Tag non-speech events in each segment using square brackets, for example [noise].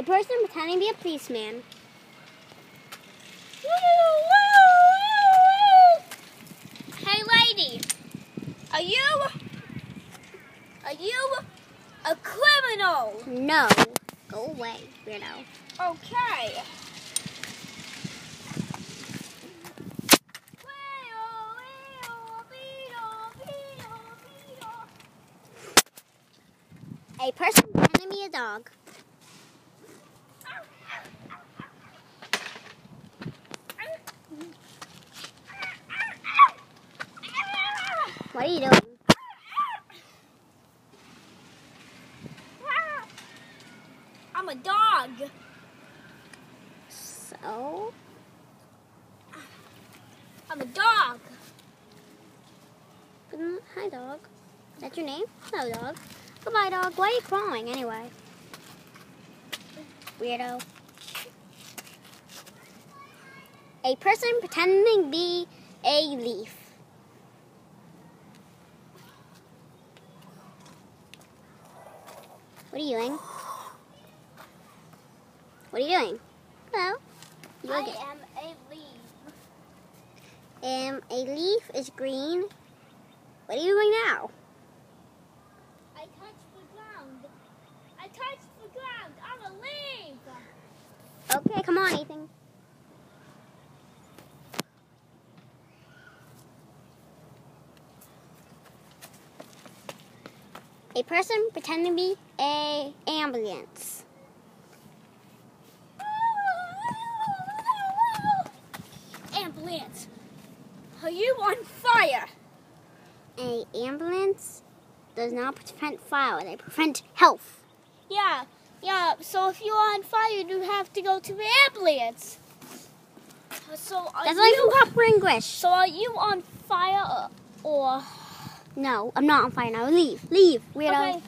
A person pretending to be a policeman. Hey, lady. Are you. Are you a criminal? No. Go away, weirdo. Okay. A person pretending to be a dog. What are you [laughs] doing? I'm a dog. So? I'm a dog. Mm, Hi, dog. That's your name? Hello, dog. Goodbye, dog. Why are you crawling anyway? Weirdo. A person pretending to be a leaf. What are you doing? What are you doing? Hello. You I am a leaf. Um, a leaf is green. What are you doing now? I touched the ground. I touched the ground. I'm a leaf. Okay, A person pretending to be a ambulance. Ambulance. Are you on fire? A ambulance does not prevent fire; they prevent health. Yeah, yeah. So if you're on fire, you have to go to the ambulance. So are That's like you? some proper English. So are you on fire or? No, I'm not on fire now. Leave, leave, weirdo. Okay.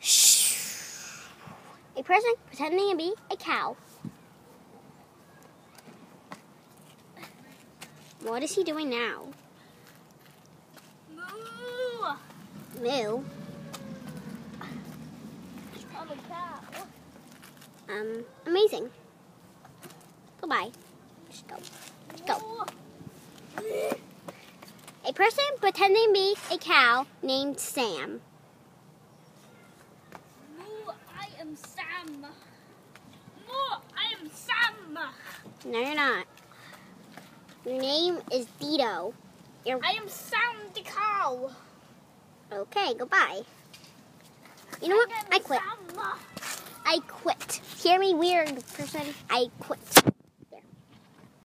Shh. A person pretending to be a cow. What is he doing now? Moo. Moo. I'm a cow. Um, amazing. Goodbye. Just go. Just go. A person pretending to be a cow named Sam. Moo. I am Sam. Moo. I am Sam. No, you're not. Your name is Dito. You're I am Sam the cow. okay. Goodbye. You know what? I'm I quit. Sam. I quit. Hear me, weird person. I quit.